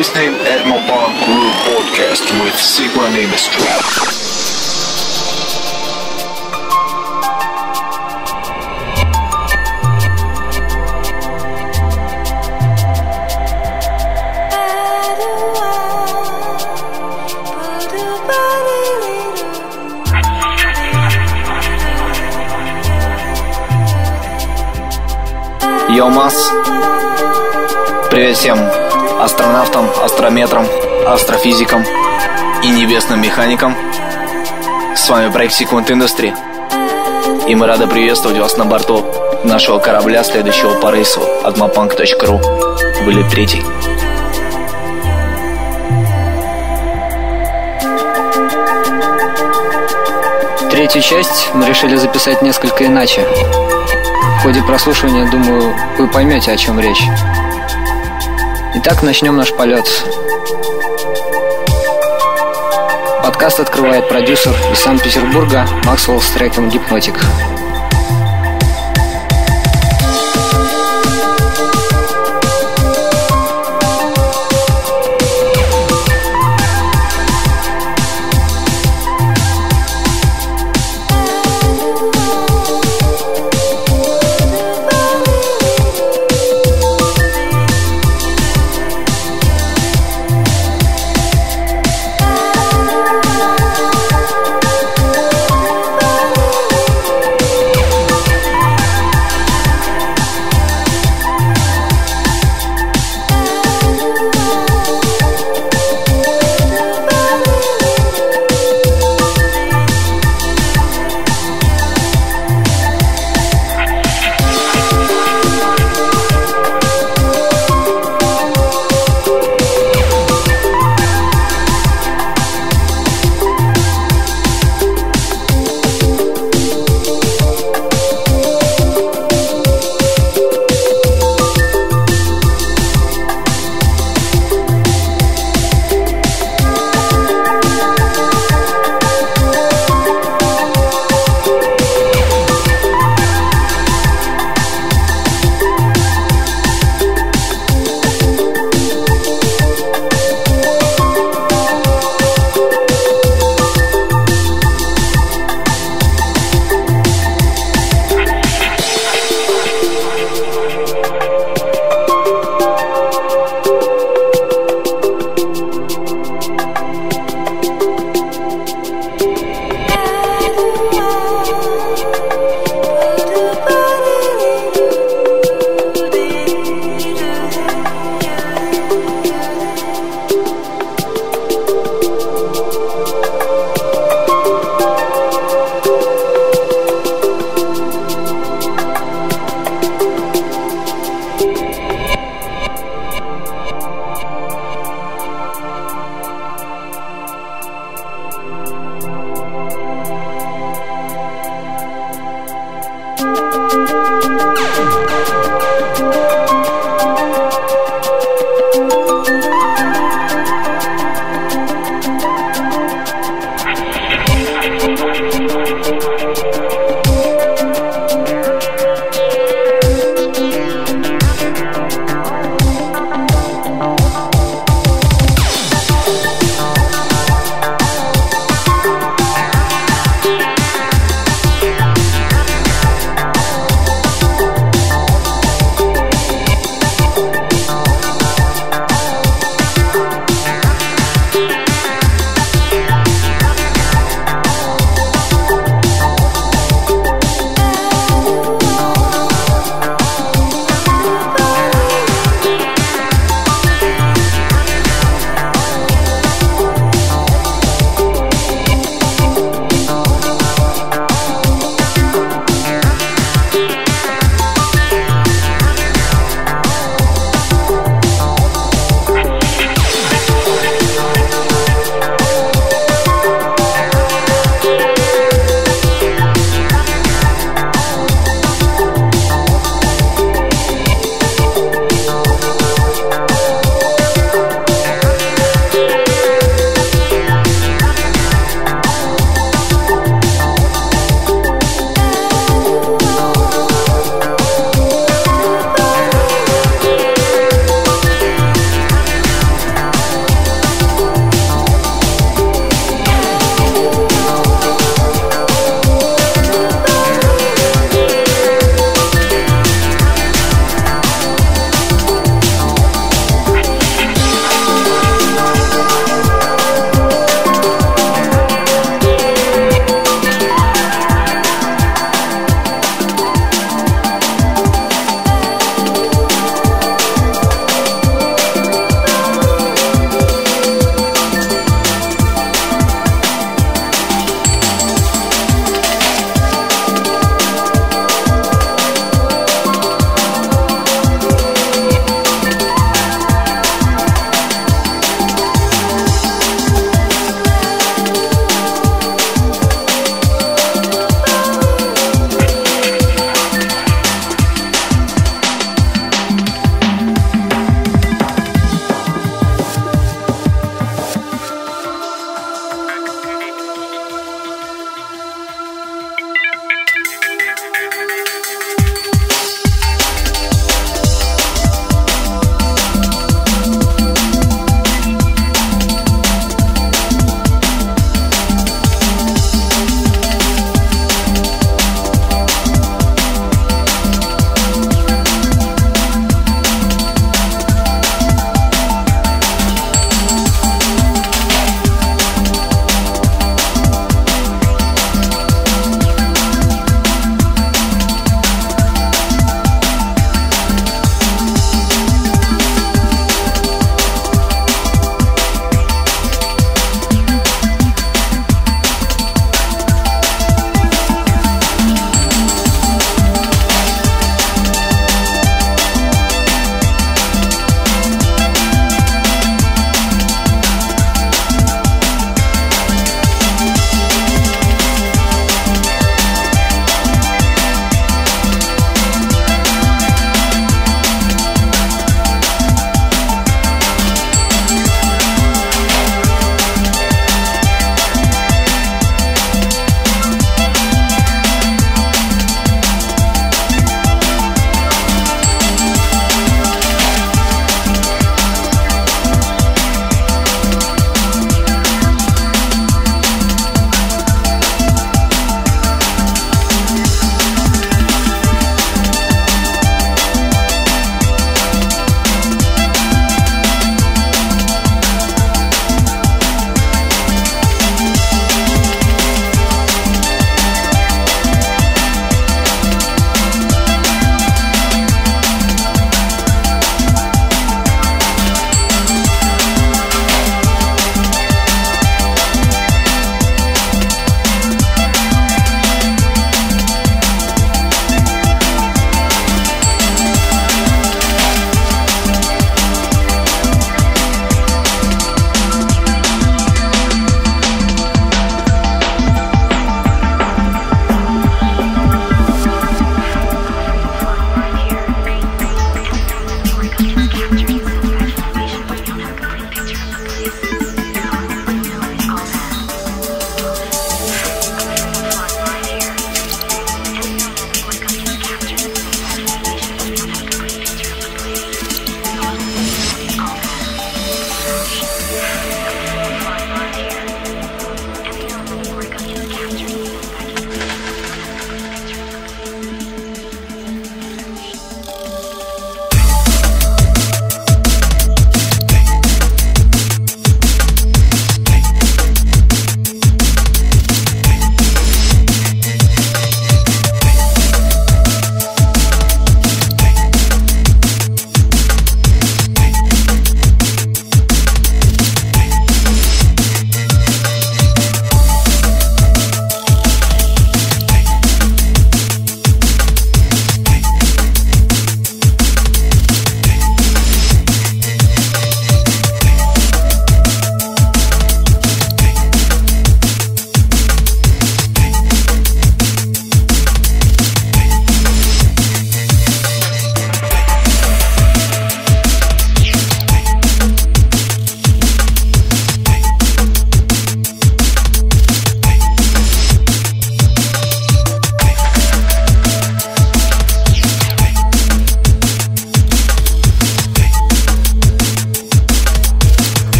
listening at Mobile Group Podcast with Sigma Ministry. Йомас. Привет всем Астронавтам, астрометрам, астрофизикам и небесным механикам. С вами проект Sequent Industry. И мы рады приветствовать вас на борту нашего корабля, следующего по рейсу от mapunk.ru. Вылет третий. Третью часть мы решили записать несколько иначе. В ходе прослушивания, думаю, вы поймете, о чем речь. Итак, начнем наш полет. Подкаст открывает продюсер из Санкт-Петербурга Максвелл с треком «Гипнотик».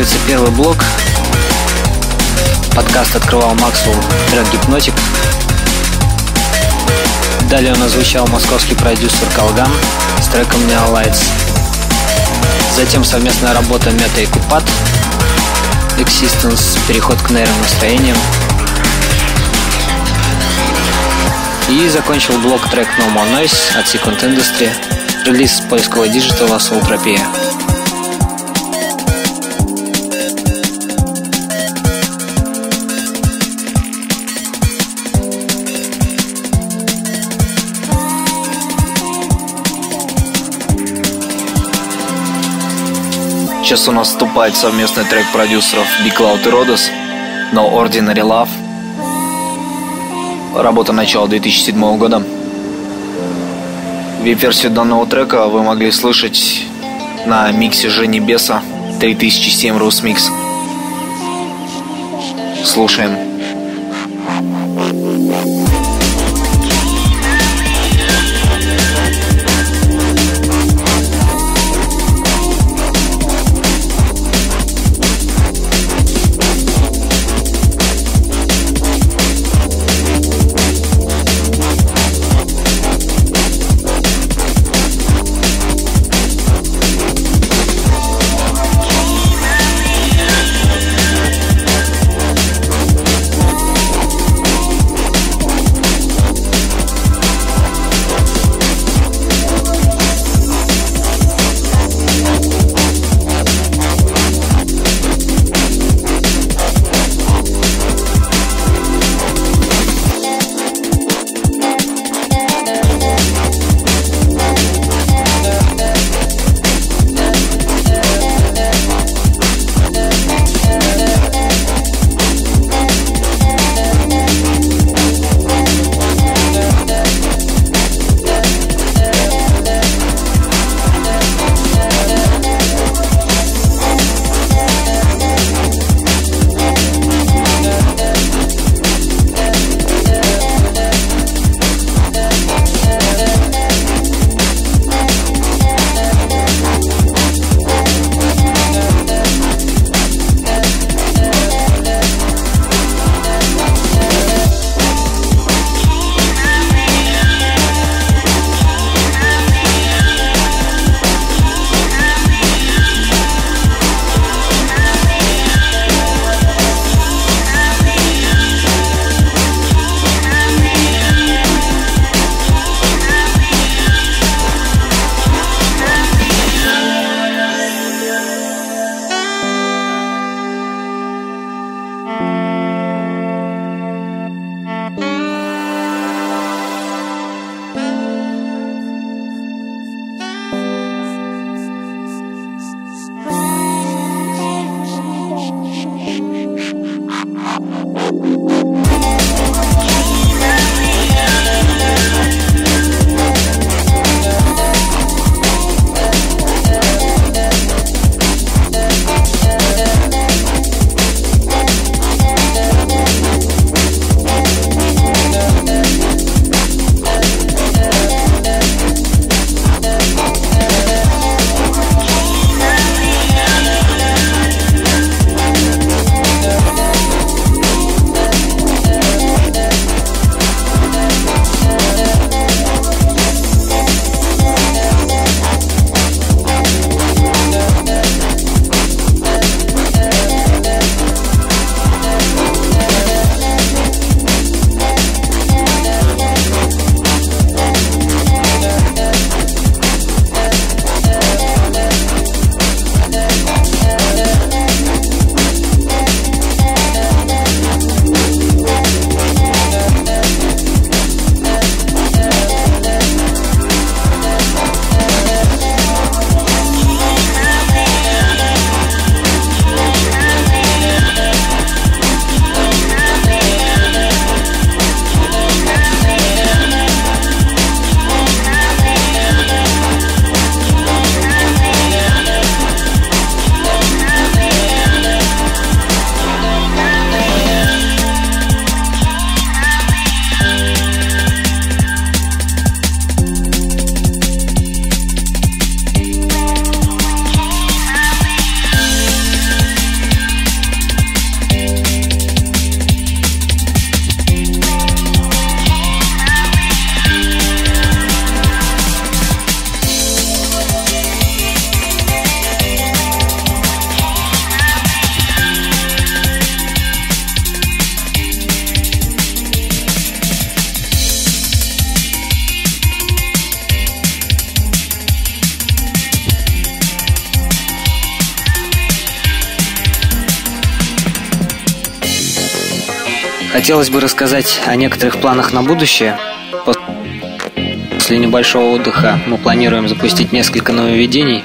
Заканчивается первый блок. Подкаст открывал Максу трек «Гипнотик». Далее у нас московский продюсер Калган с треком «Neon Lights». Затем совместная работа Мета и Купат, Existence, переход к нейрным настроениям. И закончил блок трек No More Noise от Second Industry, релиз польского диджитала Soultropia. Сейчас у нас вступает совместный трек продюсеров Big Cloud и Rodos No Ordinary Love. Работа начала 2007 года. Вип-версию данного трека вы могли слышать на миксе Жени Беса 3007 Rus Mix. Слушаем. Хотелось бы рассказать о некоторых планах на будущее. После небольшого отдыха мы планируем запустить несколько нововведений.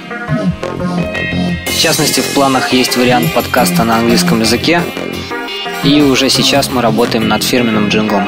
В частности, в планах есть вариант подкаста на английском языке, и уже сейчас мы работаем над фирменным джинглом.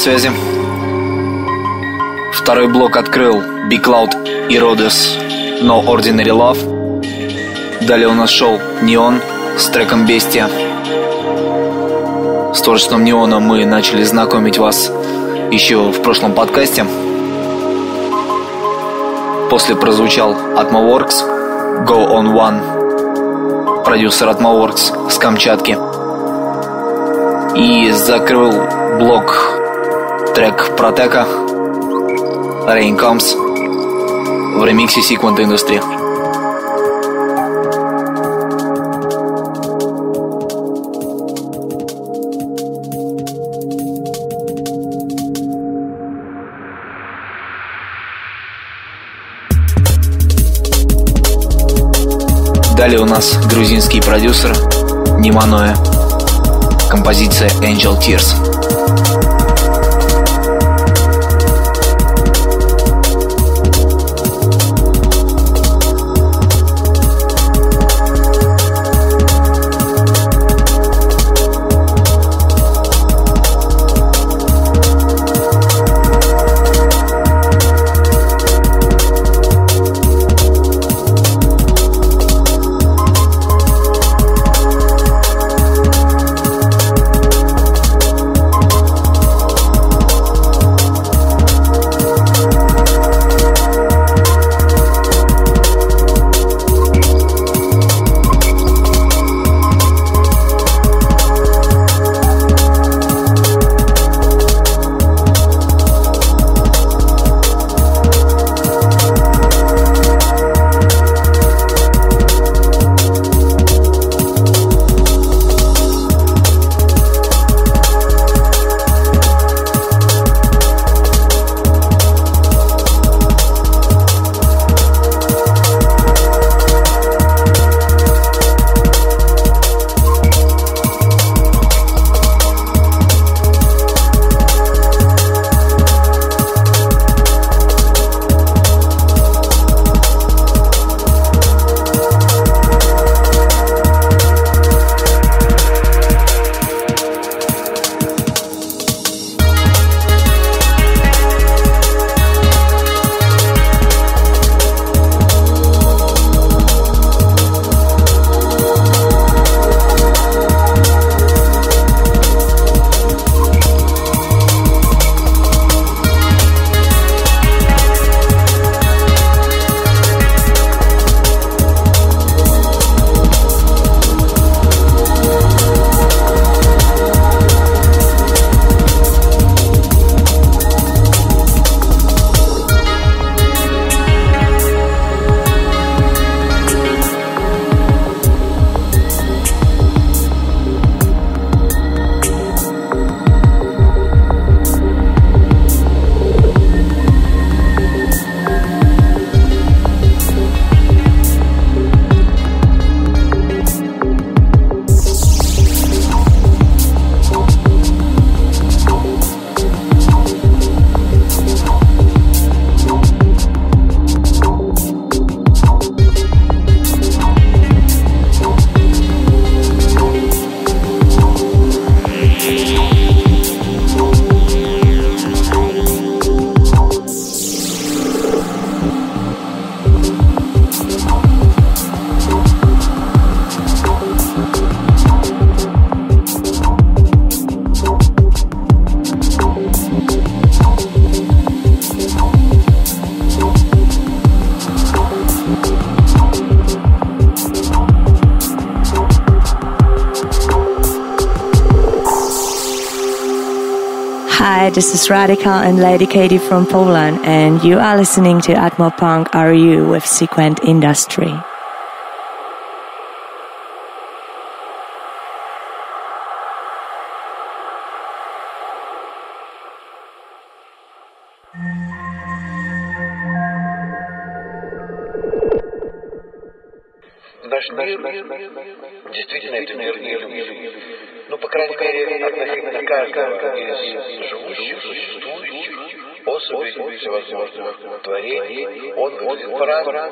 Связи. Второй блок открыл Big Cloud и Rhodes No Ordinary Love. Далее у нас шел Неон с треком Бестия. С творчеством Неона мы начали знакомить вас еще в прошлом подкасте. После прозвучал Atmoworks Go On One, продюсер Atmoworks с Камчатки. И закрыл блок трек Протека Rain Comes в ремиксе Sequent Industry. Далее у нас грузинский продюсер Ниманоя. Композиция Angel Tears. this is Radical and Lady Katie from Poland, and you are listening to Atmo Punk RU with Sequent Industry. Наш мир, действительно, это мир иллюзий. Ну, По крайней мере, относительно каждого из живущих, существующих особей всевозможных творений, он выглядит по-разному.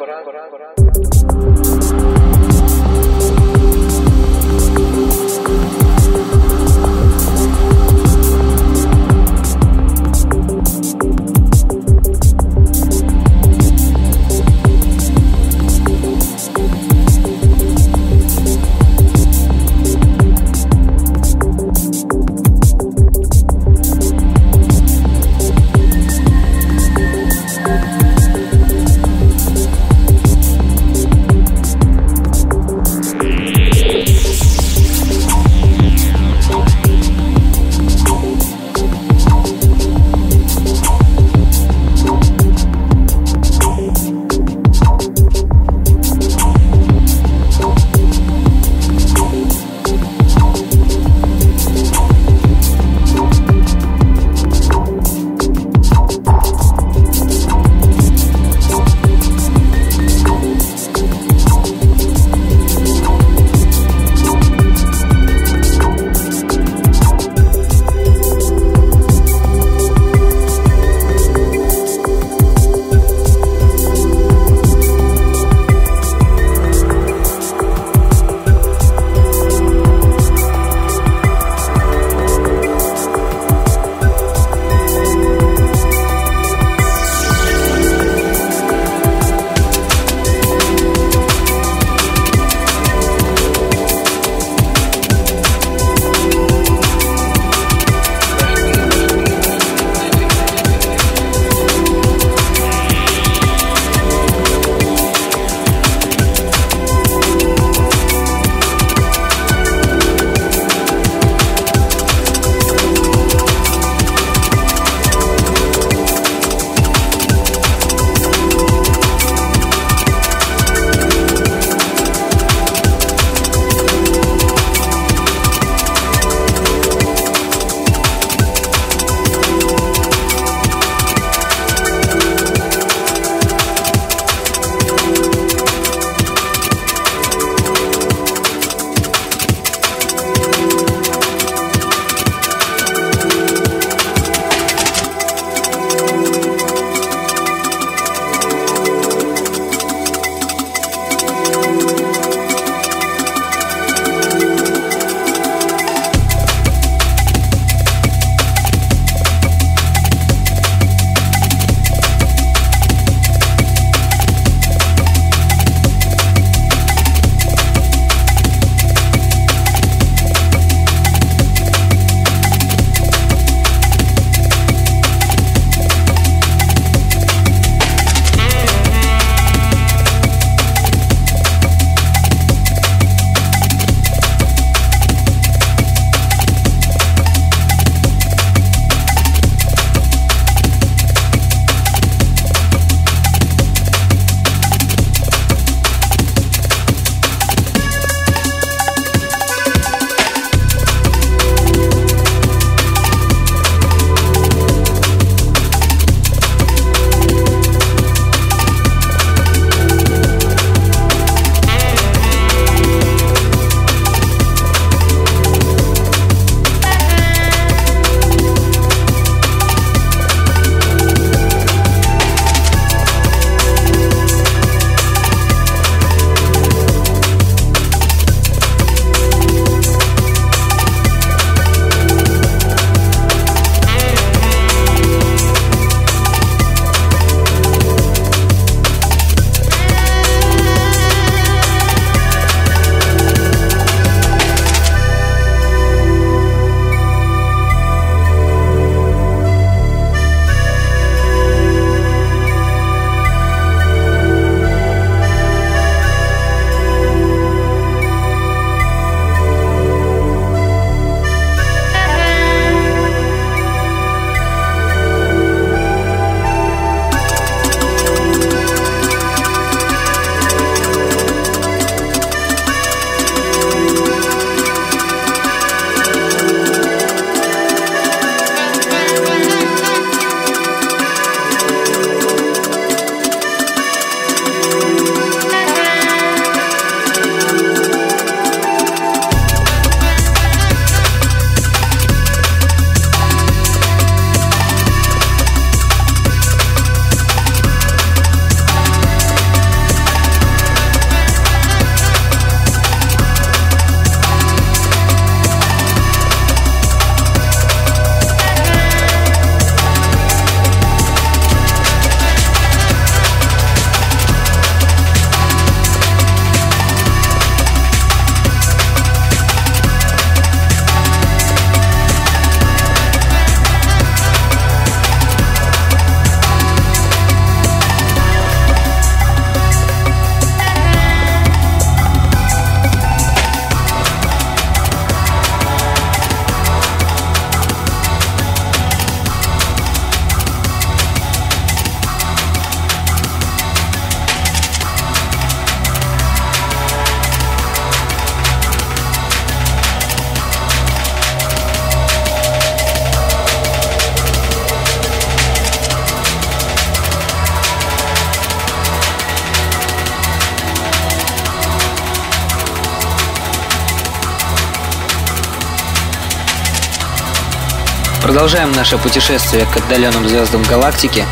Продолжаем наше путешествие к отдаленным звездам галактики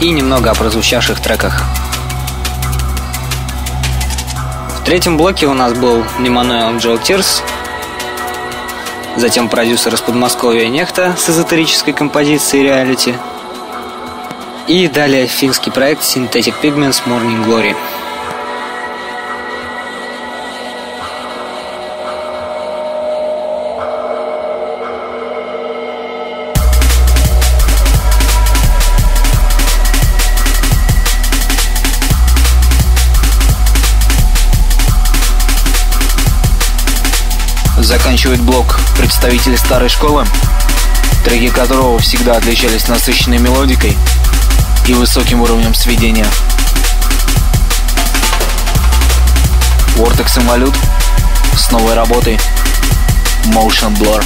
и немного о прозвучавших треках. В третьем блоке у нас был Немануэл Джо Тирс, затем продюсер из Подмосковья Нехта с эзотерической композицией реалити, и далее финский проект Synthetic Pigments Morning Glory. Заканчивает блок представители старой школы, треки которого всегда отличались насыщенной мелодикой и высоким уровнем сведения. Vortex Involute с новой работой Motion Blur.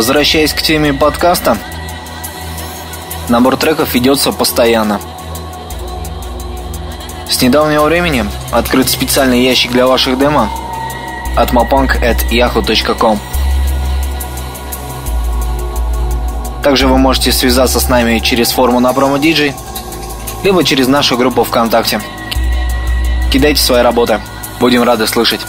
Возвращаясь к теме подкаста, набор треков ведется постоянно. С недавнего времени открыт специальный ящик для ваших демо от mopunk.yahoo.com Также вы можете связаться с нами через форму на промо-диджей, либо через нашу группу ВКонтакте. Кидайте свои работы. Будем рады слышать.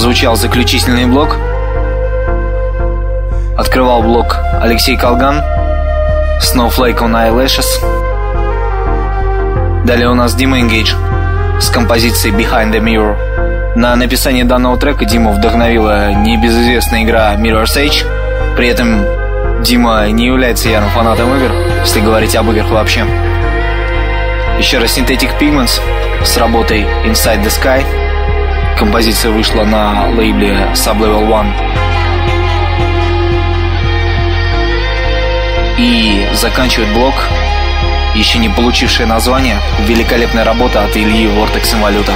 Прозвучал заключительный блок. Открывал блок Алексей Колган, Snowflake on Eyelashes. Далее у нас Дима Engage с композицией Behind the Mirror. На написание данного трека Диму вдохновила небезызвестная игра Mirror's Edge. При этом Дима не является ярым фанатом игр, если говорить об играх вообще. Еще раз Synthetic Pigments с работой Inside the Sky. Композиция вышла на лейбле Sublevel One. И заканчивает блок, еще не получившее название, великолепная работа от Ильи Vortex Invaluta.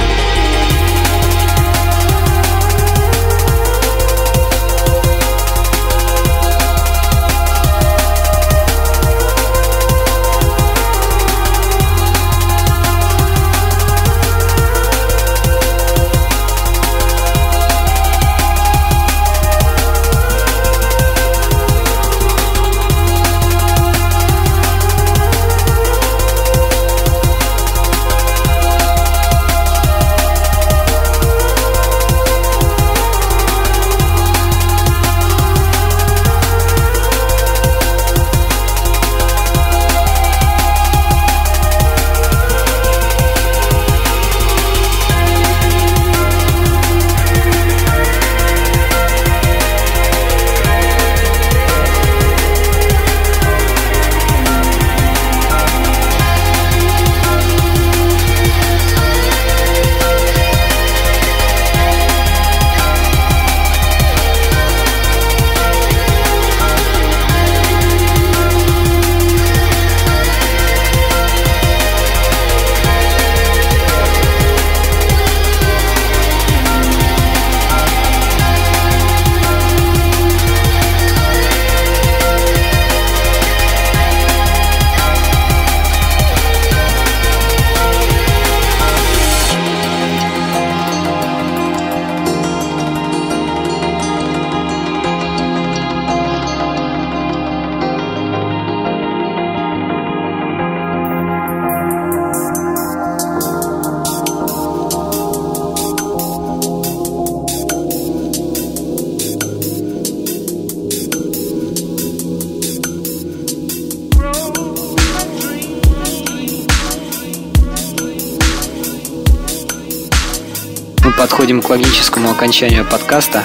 Подходим к логическому окончанию подкаста.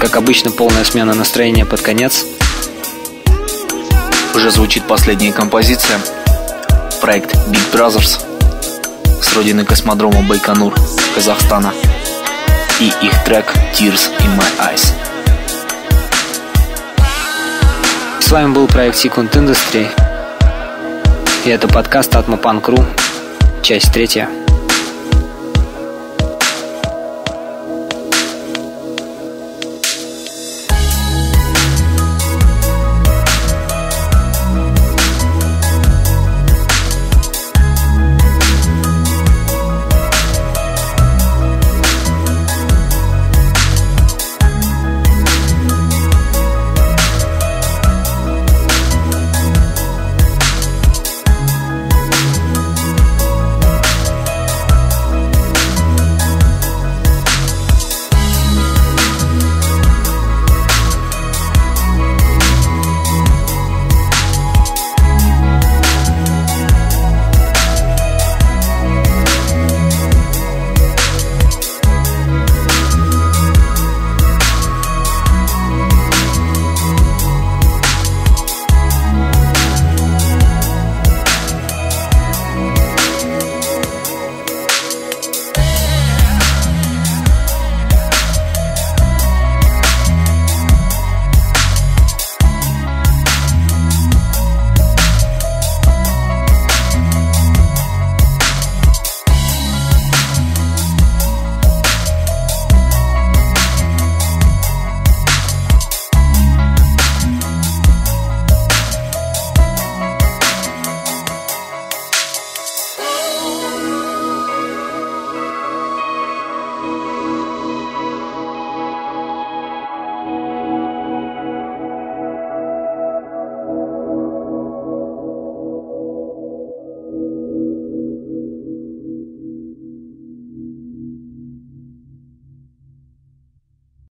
Как обычно, полная смена настроения под конец. Уже звучит последняя композиция. Проект Big Brothers с родины космодрома Байконур, Казахстана. И их трек Tears in My Eyes. С вами был проект Second Industry. И это подкаст Atmo Punk.ru, часть третья.